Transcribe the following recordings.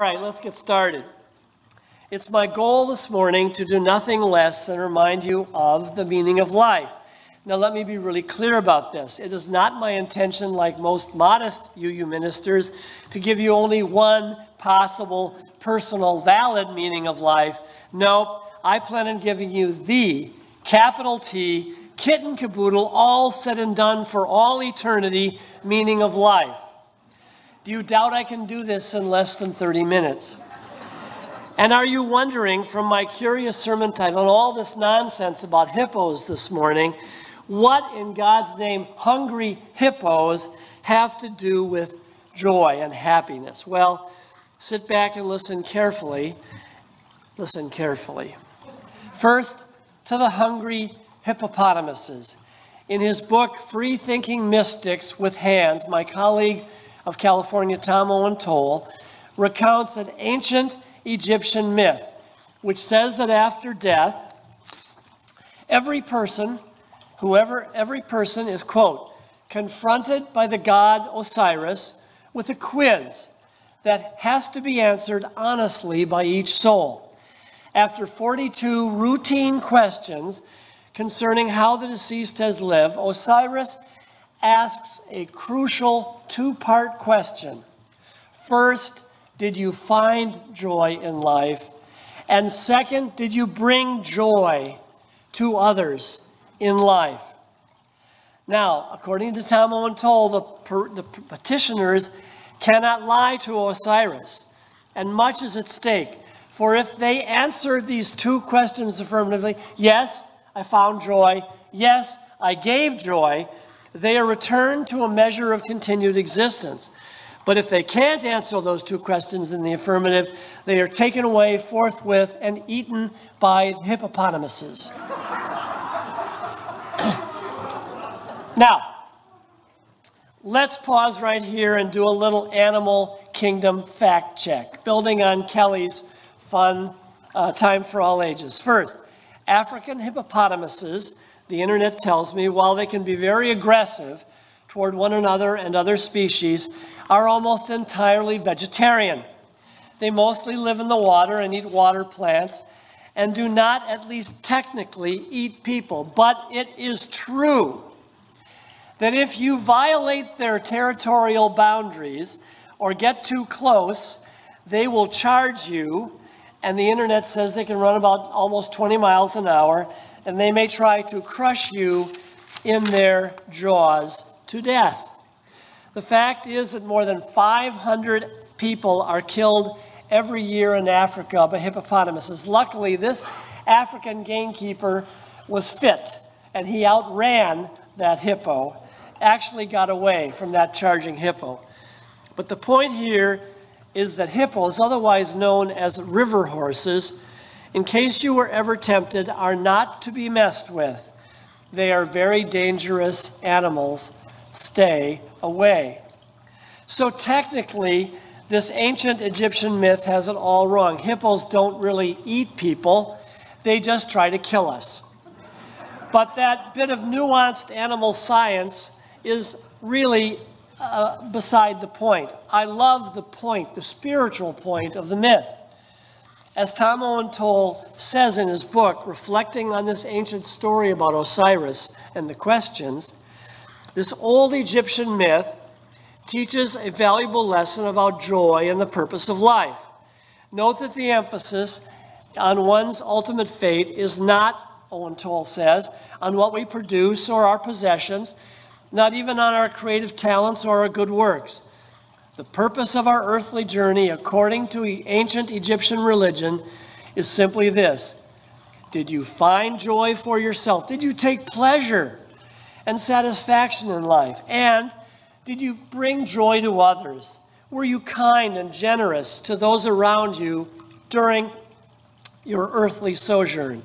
All right, let's get started. It's my goal this morning to do nothing less than remind you of the meaning of life. Now, let me be really clear about this. It is not my intention, like most modest UU ministers, to give you only one possible, personal, valid meaning of life. No, I plan on giving you the capital T, kit and caboodle, all said and done for all eternity meaning of life. Do you doubt I can do this in less than 30 minutes? And are you wondering from my curious sermon title and all this nonsense about hippos this morning, what in God's name hungry hippos have to do with joy and happiness? Well, sit back and listen carefully. Listen carefully. First, to the hungry hippopotamuses. In his book, Free Thinking Mystics with Hands, my colleague of California, Tom Owen-Towle, recounts an ancient Egyptian myth which says that after death, every person, whoever, every person is, quote, confronted by the god Osiris with a quiz that has to be answered honestly by each soul. After 42 routine questions concerning how the deceased has lived, Osiris asks a crucial two part question. First, did you find joy in life? And second, did you bring joy to others in life? Now, according to Tom Owen-Towle, the, the petitioners cannot lie to Osiris, and much is at stake. For if they answer these two questions affirmatively, yes, I found joy, yes, I gave joy, they are returned to a measure of continued existence. But if they can't answer those two questions in the affirmative, they are taken away forthwith and eaten by hippopotamuses. now, let's pause right here and do a little animal kingdom fact check, building on Kelly's fun uh, time for all ages. First, African hippopotamuses the internet tells me, while they can be very aggressive toward one another and other species, are almost entirely vegetarian. They mostly live in the water and eat water plants and do not, at least technically, eat people. But it is true that if you violate their territorial boundaries or get too close, they will charge you. And the internet says they can run about almost 20 miles an hour and they may try to crush you in their jaws to death. The fact is that more than 500 people are killed every year in Africa by hippopotamuses. Luckily, this African gamekeeper was fit and he outran that hippo, actually got away from that charging hippo. But the point here is that hippos, otherwise known as river horses, in case you were ever tempted, are not to be messed with. They are very dangerous animals. Stay away. So, technically, this ancient Egyptian myth has it all wrong. Hippos don't really eat people, they just try to kill us. But that bit of nuanced animal science is really uh, beside the point. I love the point, the spiritual point of the myth. As Tom Owen-Towle says in his book, reflecting on this ancient story about Osiris and the questions, this old Egyptian myth teaches a valuable lesson about joy and the purpose of life. Note that the emphasis on one's ultimate fate is not, Owen-Towle says, on what we produce or our possessions, not even on our creative talents or our good works. The purpose of our earthly journey, according to ancient Egyptian religion, is simply this Did you find joy for yourself? Did you take pleasure and satisfaction in life? And did you bring joy to others? Were you kind and generous to those around you during your earthly sojourn?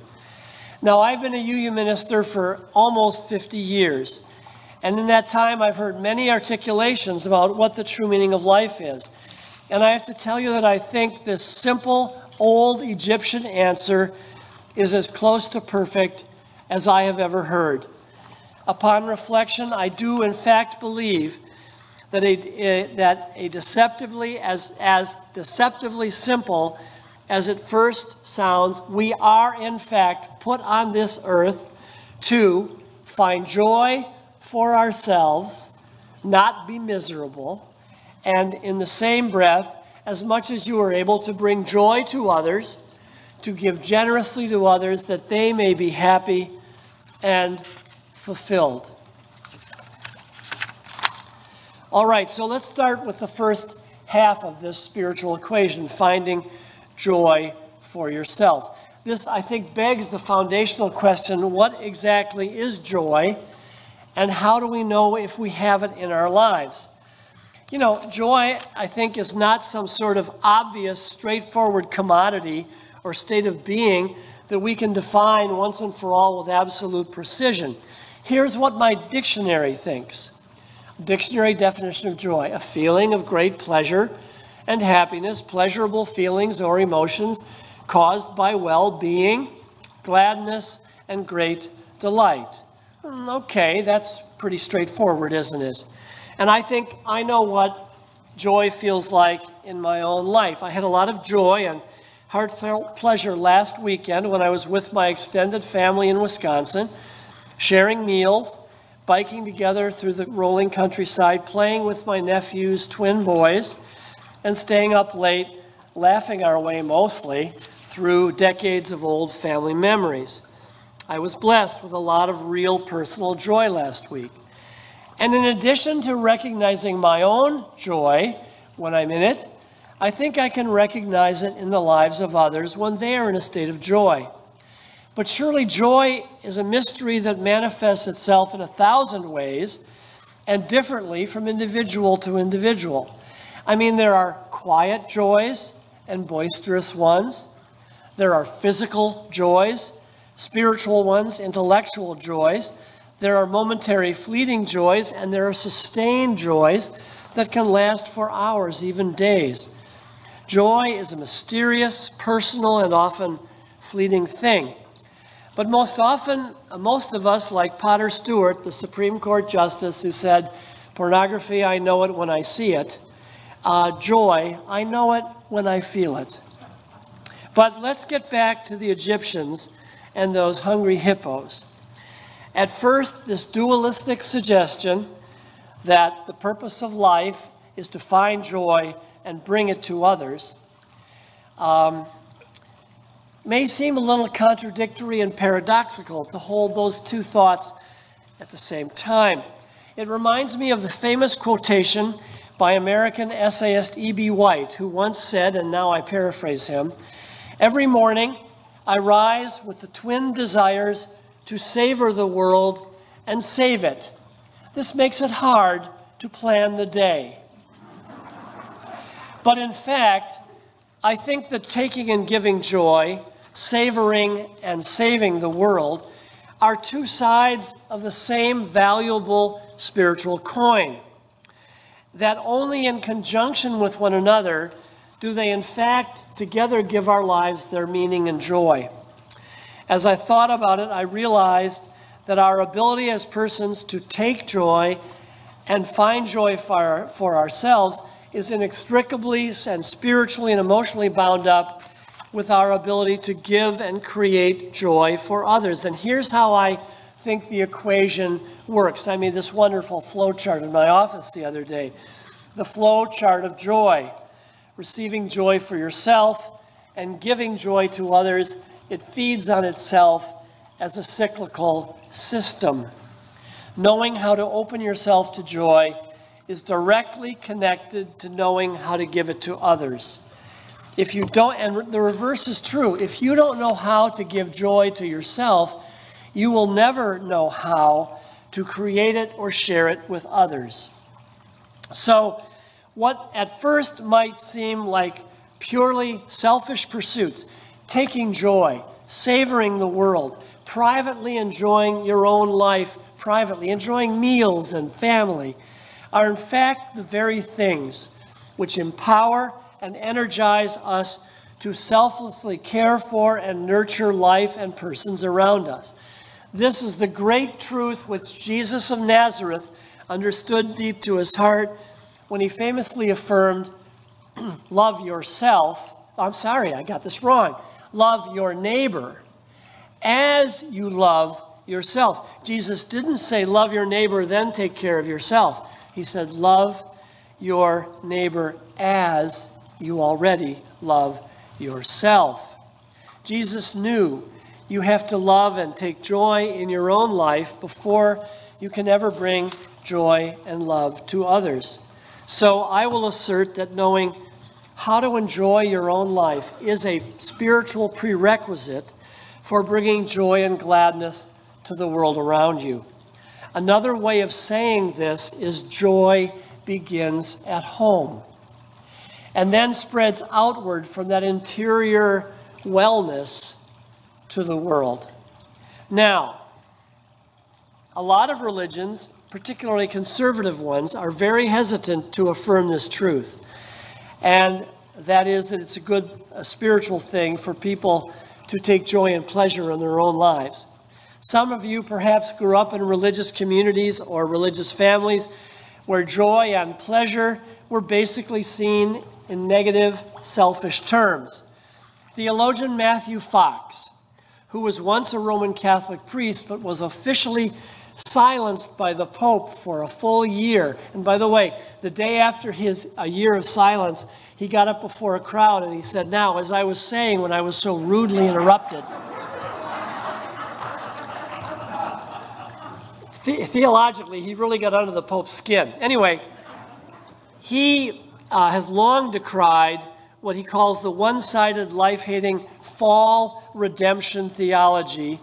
Now, I've been a UU minister for almost 50 years. And in that time, I've heard many articulations about what the true meaning of life is. And I have to tell you that I think this simple, old Egyptian answer is as close to perfect as I have ever heard. Upon reflection, I do in fact believe that a, eh, that a deceptively, as, as deceptively simple as it first sounds, we are in fact put on this earth to find joy for ourselves, not be miserable, and in the same breath, as much as you are able to bring joy to others, to give generously to others that they may be happy and fulfilled. All right, so let's start with the first half of this spiritual equation finding joy for yourself. This, I think, begs the foundational question what exactly is joy, and how do we know if we have it in our lives? You know, joy, I think, is not some sort of obvious, straightforward commodity or state of being that we can define once and for all with absolute precision. Here's what my dictionary thinks Dictionary definition of joy a feeling of great pleasure and happiness, pleasurable feelings or emotions caused by well being, gladness, and great delight. Hmm, okay, that's pretty straightforward, isn't it? And I think I know what joy feels like in my own life. I had a lot of joy and heartfelt pleasure last weekend when I was with my extended family in Wisconsin, sharing meals, biking together through the rolling countryside, playing with my nephew's twin boys, and staying up late, laughing our way mostly through decades of old family memories. I was blessed with a lot of real personal joy last week. And in addition to recognizing my own joy when I'm in it, I think I can recognize it in the lives of others when they are in a state of joy. But surely joy is a mystery that manifests itself in a thousand ways and differently from individual to individual. I mean, there are quiet joys and boisterous ones. There are physical joys, spiritual ones, intellectual joys. There are momentary, fleeting joys, and there are sustained joys that can last for hours, even days. Joy is a mysterious, personal, and often fleeting thing. But most often, most of us, like Potter Stewart, the Supreme Court Justice, who said, Pornography, I know it when I see it. Uh, joy, I know it when I feel it. But let's get back to the Egyptians and those hungry hippos. At first, this dualistic suggestion that the purpose of life is to find joy and bring it to others um, may seem a little contradictory and paradoxical to hold those two thoughts at the same time. It reminds me of the famous quotation by American essayist E.B. White, who once said, and now I paraphrase him Every morning I rise with the twin desires to savor the world and save it. This makes it hard to plan the day. But in fact, I think that taking and giving joy savoring and saving the world are two sides of the same valuable spiritual coin. That only in conjunction with one another do they, in fact, together give our lives their meaning and joy. As I thought about it, I realized that our ability as persons to take joy and find joy for, for ourselves is inextricably and spiritually and emotionally bound up with our ability to give and create joy for others. And here's how I think the equation works. I made this wonderful flow chart in my office the other day. The flow chart of joy, receiving joy for yourself and giving joy to others, it feeds on itself as a cyclical system. Knowing how to open yourself to joy is directly connected to knowing how to give it to others. If you don't, and the reverse is true, if you don't know how to give joy to yourself, you will never know how to create it or share it with others. So, what at first might seem like purely selfish pursuits, taking joy, savoring the world, privately enjoying your own life, privately enjoying meals and family, are in fact the very things which empower and energize us to selflessly care for and nurture life and persons around us. This is the great truth which Jesus of Nazareth understood deep to his heart when he famously affirmed, Love yourself. I'm sorry, I got this wrong. Love your neighbor as you love yourself. Jesus didn't say, Love your neighbor, then take care of yourself. He said, Love your neighbor as you already love yourself. Jesus knew you have to love and take joy in your own life before you can ever bring joy and love to others. So I will assert that knowing how to enjoy your own life is a spiritual prerequisite for bringing joy and gladness to the world around you. Another way of saying this is joy begins at home and then spreads outward from that interior wellness to the world. Now, a lot of religions, particularly conservative ones, are very hesitant to affirm this truth. And that is that it's a good a spiritual thing for people to take joy and pleasure in their own lives. Some of you perhaps grew up in religious communities or religious families where joy and pleasure were basically seen in negative, selfish terms. Theologian Matthew Fox who was once a Roman Catholic priest but was officially silenced by the Pope for a full year. And by the way, the day after his a year of silence, he got up before a crowd and he said, Now, as I was saying when I was so rudely interrupted, the- theologically, he really got under the Pope's skin. Anyway, he uh, has long decried what he calls the one sided, life hating fall redemption theology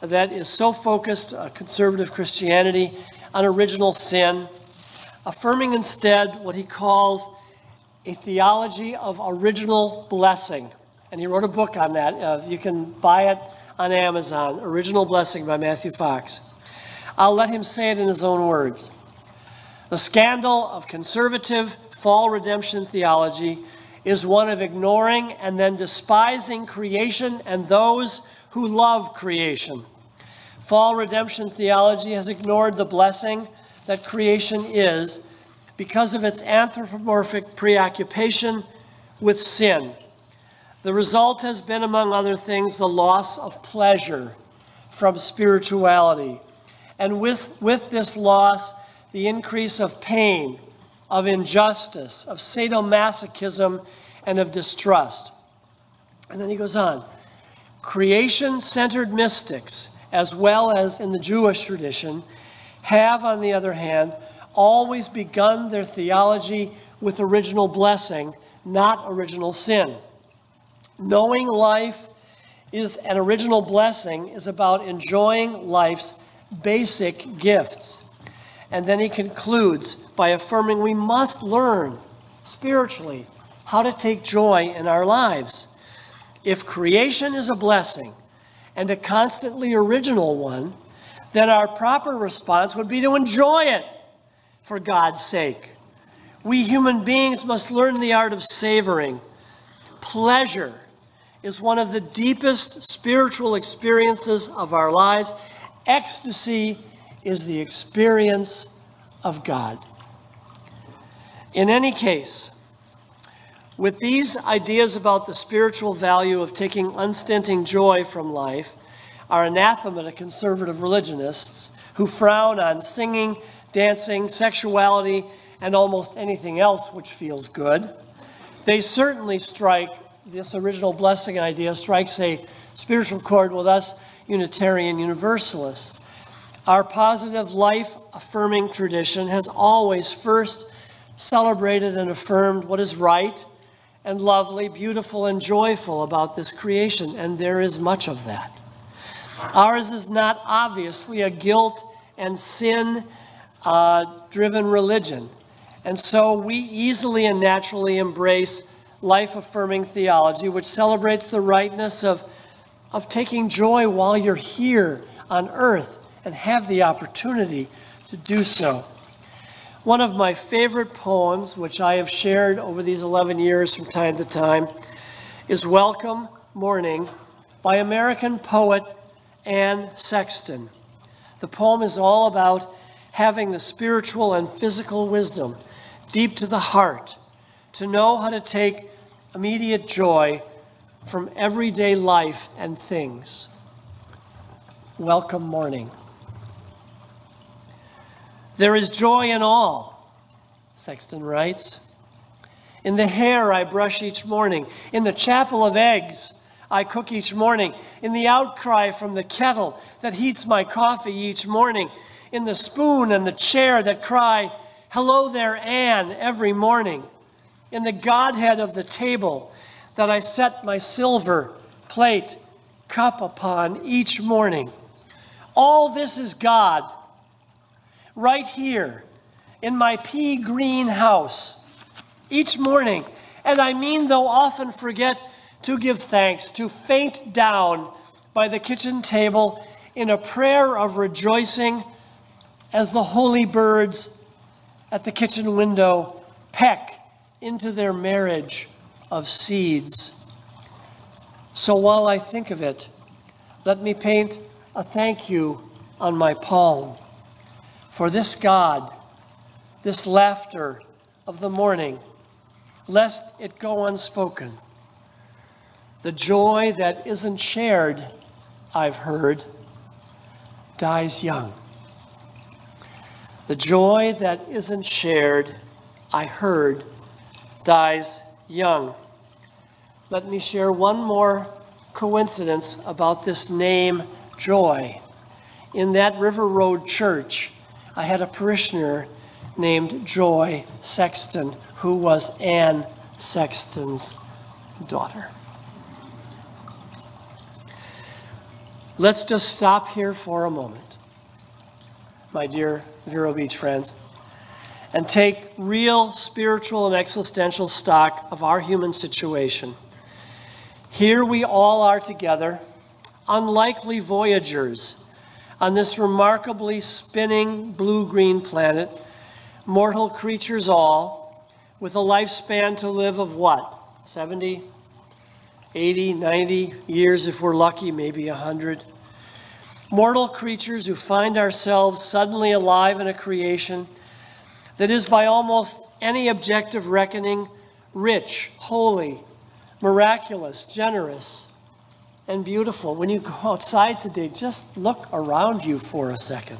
that is so focused, uh, conservative Christianity, on original sin, affirming instead what he calls a theology of original blessing. And he wrote a book on that. Uh, you can buy it on Amazon Original Blessing by Matthew Fox. I'll let him say it in his own words. The scandal of conservative fall redemption theology is one of ignoring and then despising creation and those who love creation. Fall redemption theology has ignored the blessing that creation is because of its anthropomorphic preoccupation with sin. The result has been, among other things, the loss of pleasure from spirituality. And with, with this loss, the increase of pain, of injustice, of sadomasochism, and of distrust. And then he goes on creation centered mystics, as well as in the Jewish tradition, have, on the other hand, always begun their theology with original blessing, not original sin. Knowing life is an original blessing is about enjoying life's basic gifts. And then he concludes by affirming we must learn spiritually how to take joy in our lives. If creation is a blessing and a constantly original one, then our proper response would be to enjoy it for God's sake. We human beings must learn the art of savoring. Pleasure is one of the deepest spiritual experiences of our lives. Ecstasy is the experience of God. In any case, with these ideas about the spiritual value of taking unstinting joy from life are anathema to conservative religionists who frown on singing, dancing, sexuality, and almost anything else which feels good. They certainly strike, this original blessing idea strikes a spiritual chord with us Unitarian Universalists. Our positive life affirming tradition has always first celebrated and affirmed what is right and lovely, beautiful, and joyful about this creation, and there is much of that. Ours is not obviously a guilt and sin uh, driven religion, and so we easily and naturally embrace life affirming theology, which celebrates the rightness of, of taking joy while you're here on earth and have the opportunity to do so. One of my favorite poems, which I have shared over these 11 years from time to time, is Welcome Morning by American poet Anne Sexton. The poem is all about having the spiritual and physical wisdom deep to the heart, to know how to take immediate joy from everyday life and things. Welcome morning. There is joy in all, Sexton writes. In the hair I brush each morning, in the chapel of eggs I cook each morning, in the outcry from the kettle that heats my coffee each morning, in the spoon and the chair that cry, Hello there, Anne, every morning, in the Godhead of the table that I set my silver plate cup upon each morning. All this is God right here in my pea green house each morning. And I mean, though often forget to give thanks, to faint down by the kitchen table in a prayer of rejoicing as the holy birds at the kitchen window peck into their marriage of seeds. So while I think of it, let me paint a thank you on my palm for this God, this laughter of the morning, lest it go unspoken. The joy that isn't shared, I've heard, dies young. The joy that isn't shared, I heard, dies young. Let me share one more coincidence about this name, Joy. In that River Road church, I had a parishioner named Joy Sexton, who was Anne Sexton's daughter. Let's just stop here for a moment, my dear Vero Beach friends, and take real spiritual and existential stock of our human situation. Here we all are together, unlikely voyagers on this remarkably spinning blue green planet, mortal creatures all, with a lifespan to live of what? 70, 80, 90 years if we're lucky, maybe 100. Mortal creatures who find ourselves suddenly alive in a creation that is, by almost any objective reckoning, rich, holy, miraculous, generous, and beautiful. When you go outside today, just look around you for a second.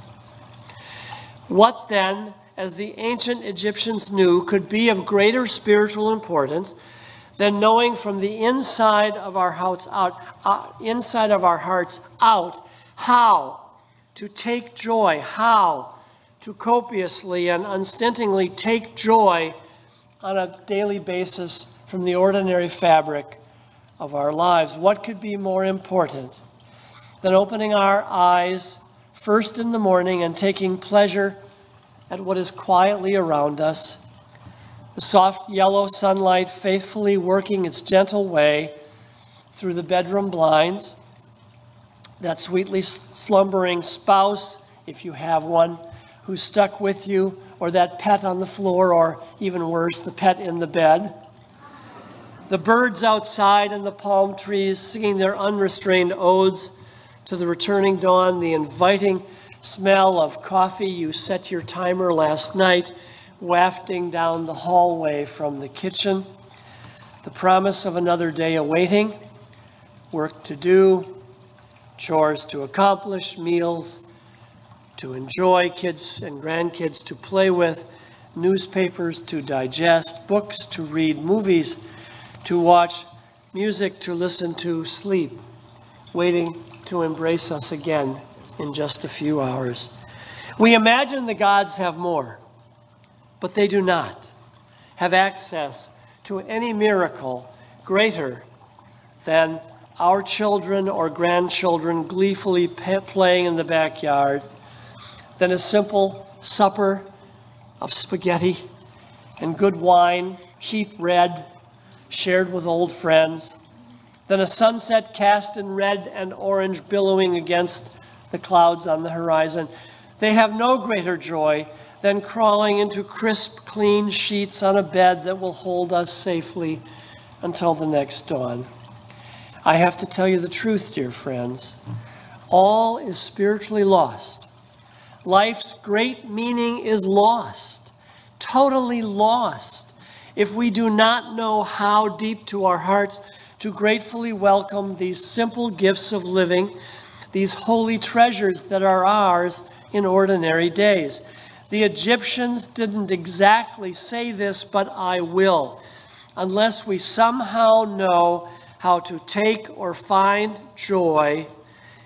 What then, as the ancient Egyptians knew, could be of greater spiritual importance than knowing from the inside of our hearts out, uh, inside of our hearts out, how to take joy, how to copiously and unstintingly take joy on a daily basis from the ordinary fabric of our lives. What could be more important than opening our eyes first in the morning and taking pleasure at what is quietly around us? The soft yellow sunlight faithfully working its gentle way through the bedroom blinds. That sweetly slumbering spouse, if you have one, who's stuck with you, or that pet on the floor, or even worse, the pet in the bed the birds outside and the palm trees singing their unrestrained odes to the returning dawn, the inviting smell of coffee. You set your timer last night wafting down the hallway from the kitchen, the promise of another day awaiting, work to do, chores to accomplish, meals to enjoy, kids and grandkids to play with, newspapers to digest, books to read, movies to watch, music to listen to, sleep, waiting to embrace us again in just a few hours. We imagine the gods have more, but they do not have access to any miracle greater than our children or grandchildren gleefully playing in the backyard, than a simple supper of spaghetti and good wine, cheap red, shared with old friends, then a sunset cast in red and orange billowing against the clouds on the horizon. They have no greater joy than crawling into crisp, clean sheets on a bed that will hold us safely until the next dawn. I have to tell you the truth, dear friends. All is spiritually lost. Life's great meaning is lost totally lost if we do not know how deep to our hearts to gratefully welcome these simple gifts of living, these holy treasures that are ours in ordinary days. The Egyptians didn't exactly say this, but I will. Unless we somehow know how to take or find joy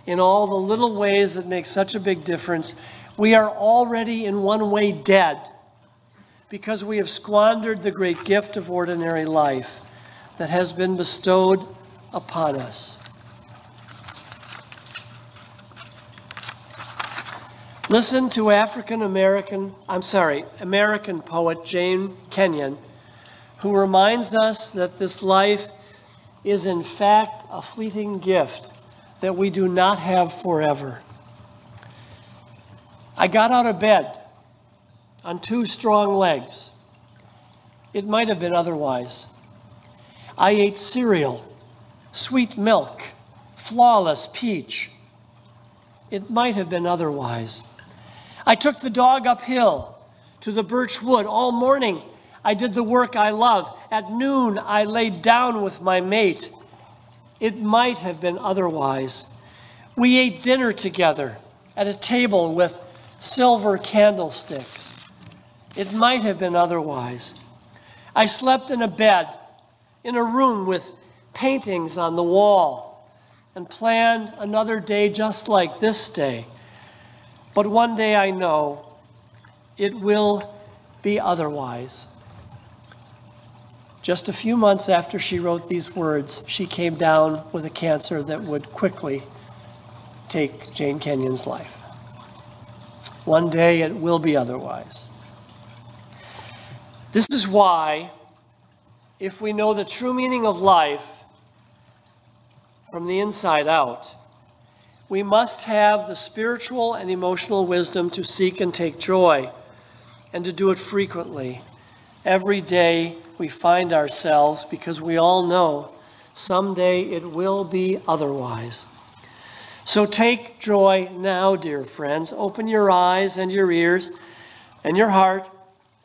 in all the little ways that make such a big difference, we are already in one way dead because we have squandered the great gift of ordinary life that has been bestowed upon us. Listen to African American, I'm sorry, American poet Jane Kenyon, who reminds us that this life is in fact a fleeting gift that we do not have forever. I got out of bed on two strong legs. It might have been otherwise. I ate cereal, sweet milk, flawless peach. It might have been otherwise. I took the dog uphill to the birch wood all morning. I did the work I love. At noon, I laid down with my mate. It might have been otherwise. We ate dinner together at a table with silver candlesticks. It might have been otherwise. I slept in a bed, in a room with paintings on the wall, and planned another day just like this day. But one day I know it will be otherwise. Just a few months after she wrote these words, she came down with a cancer that would quickly take Jane Kenyon's life. One day it will be otherwise. This is why, if we know the true meaning of life from the inside out, we must have the spiritual and emotional wisdom to seek and take joy and to do it frequently. Every day we find ourselves because we all know someday it will be otherwise. So take joy now, dear friends. Open your eyes and your ears and your heart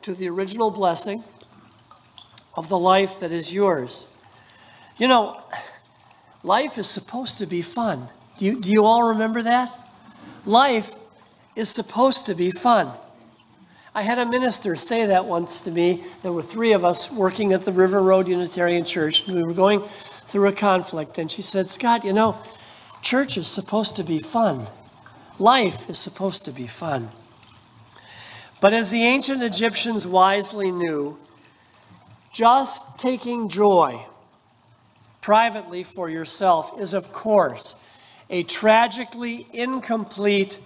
to the original blessing of the life that is yours. You know, life is supposed to be fun. Do you, do you all remember that? Life is supposed to be fun. I had a minister say that once to me. There were three of us working at the River Road Unitarian Church, and we were going through a conflict. And she said, Scott, you know, church is supposed to be fun. Life is supposed to be fun. But as the ancient Egyptians wisely knew, just taking joy privately for yourself is, of course, a tragically incomplete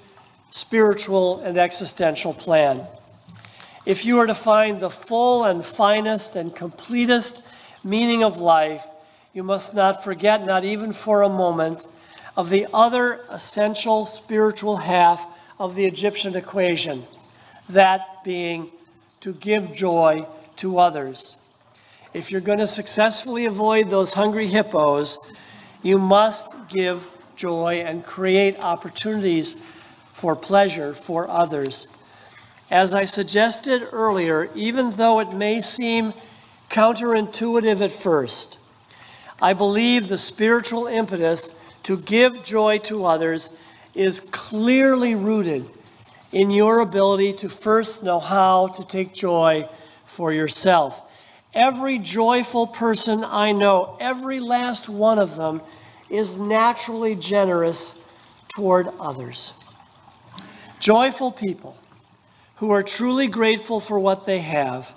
spiritual and existential plan. If you are to find the full and finest and completest meaning of life, you must not forget, not even for a moment, of the other essential spiritual half of the Egyptian equation that being to give joy to others. If you're going to successfully avoid those hungry hippos, you must give joy and create opportunities for pleasure for others. As I suggested earlier, even though it may seem counterintuitive at first, I believe the spiritual impetus to give joy to others is clearly rooted in your ability to first know how to take joy for yourself. Every joyful person I know, every last one of them, is naturally generous toward others. Joyful people who are truly grateful for what they have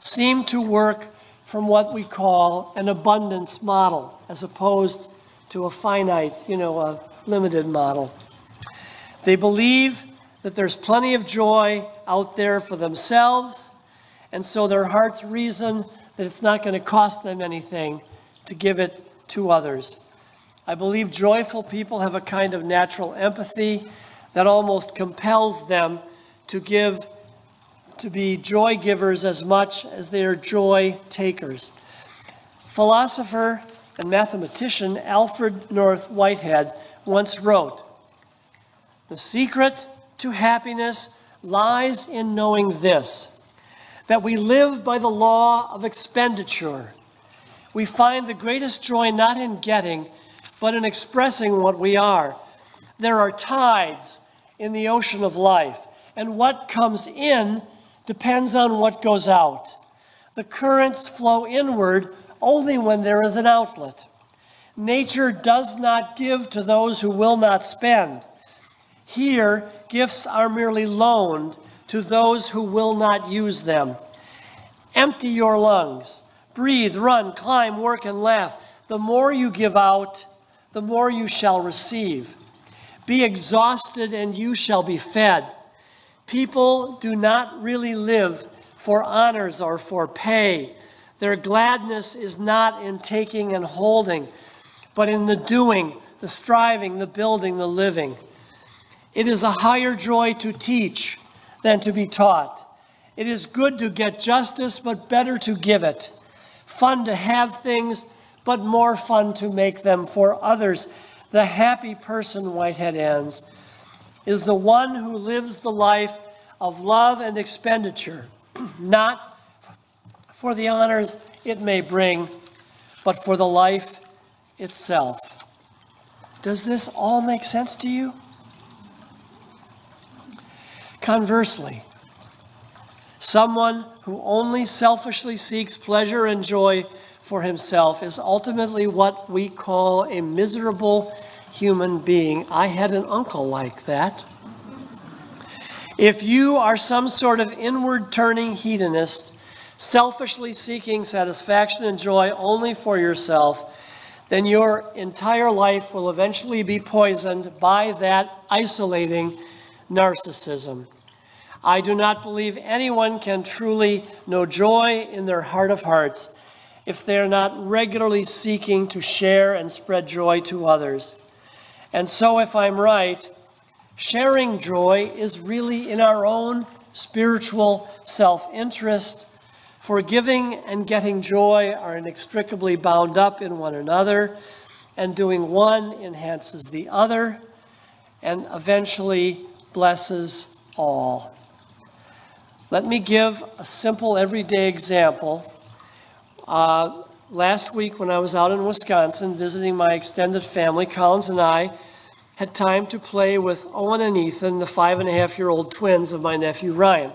seem to work from what we call an abundance model as opposed to a finite, you know, a limited model. They believe that there's plenty of joy out there for themselves, and so their hearts reason that it's not going to cost them anything to give it to others. I believe joyful people have a kind of natural empathy that almost compels them to give, to be joy givers as much as they are joy takers. Philosopher and mathematician Alfred North Whitehead once wrote The secret to happiness lies in knowing this that we live by the law of expenditure. We find the greatest joy not in getting, but in expressing what we are. There are tides in the ocean of life, and what comes in depends on what goes out. The currents flow inward only when there is an outlet. Nature does not give to those who will not spend. Here, gifts are merely loaned to those who will not use them. Empty your lungs. Breathe, run, climb, work, and laugh. The more you give out, the more you shall receive. Be exhausted, and you shall be fed. People do not really live for honors or for pay. Their gladness is not in taking and holding, but in the doing, the striving, the building, the living. It is a higher joy to teach than to be taught. It is good to get justice, but better to give it. Fun to have things, but more fun to make them for others. The happy person, Whitehead ends, is the one who lives the life of love and expenditure, not for the honors it may bring, but for the life itself. Does this all make sense to you? Conversely, someone who only selfishly seeks pleasure and joy for himself is ultimately what we call a miserable human being. I had an uncle like that. If you are some sort of inward turning hedonist, selfishly seeking satisfaction and joy only for yourself, then your entire life will eventually be poisoned by that isolating narcissism. I do not believe anyone can truly know joy in their heart of hearts if they are not regularly seeking to share and spread joy to others. And so, if I'm right, sharing joy is really in our own spiritual self interest. For giving and getting joy are inextricably bound up in one another, and doing one enhances the other and eventually blesses all. Let me give a simple everyday example. Uh, last week, when I was out in Wisconsin visiting my extended family, Collins and I had time to play with Owen and Ethan, the five and a half year old twins of my nephew Ryan.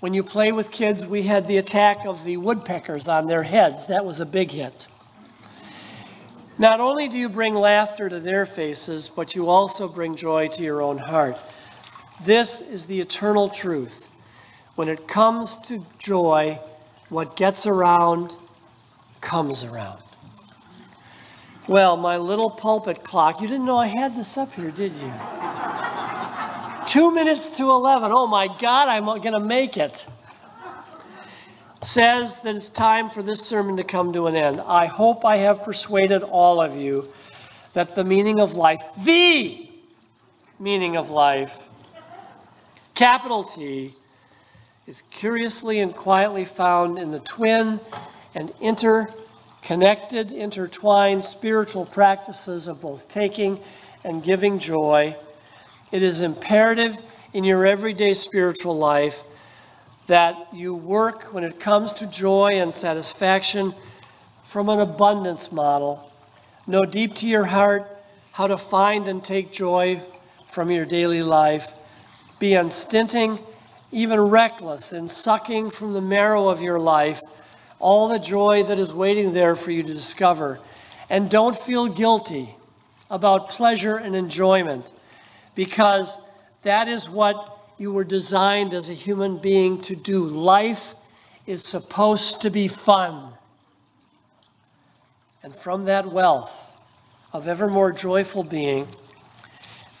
When you play with kids, we had the attack of the woodpeckers on their heads. That was a big hit. Not only do you bring laughter to their faces, but you also bring joy to your own heart. This is the eternal truth. When it comes to joy, what gets around comes around. Well, my little pulpit clock, you didn't know I had this up here, did you? Two minutes to 11. Oh my God, I'm going to make it. Says that it's time for this sermon to come to an end. I hope I have persuaded all of you that the meaning of life, the meaning of life, capital T, is curiously and quietly found in the twin and interconnected, intertwined spiritual practices of both taking and giving joy. It is imperative in your everyday spiritual life that you work when it comes to joy and satisfaction from an abundance model. Know deep to your heart how to find and take joy from your daily life be unstinting, even reckless in sucking from the marrow of your life all the joy that is waiting there for you to discover. And don't feel guilty about pleasure and enjoyment because that is what you were designed as a human being to do. Life is supposed to be fun. And from that wealth of ever more joyful being,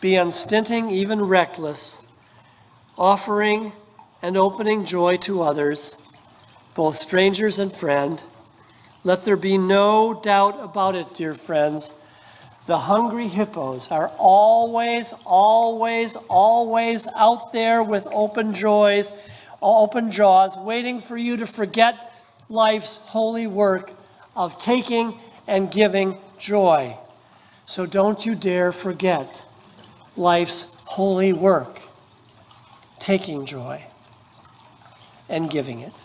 be unstinting, even reckless, offering and opening joy to others, both strangers and friend. Let there be no doubt about it, dear friends. The hungry hippos are always, always, always out there with open joys, open jaws, waiting for you to forget life's holy work of taking and giving joy. So don't you dare forget life's holy work taking joy and giving it.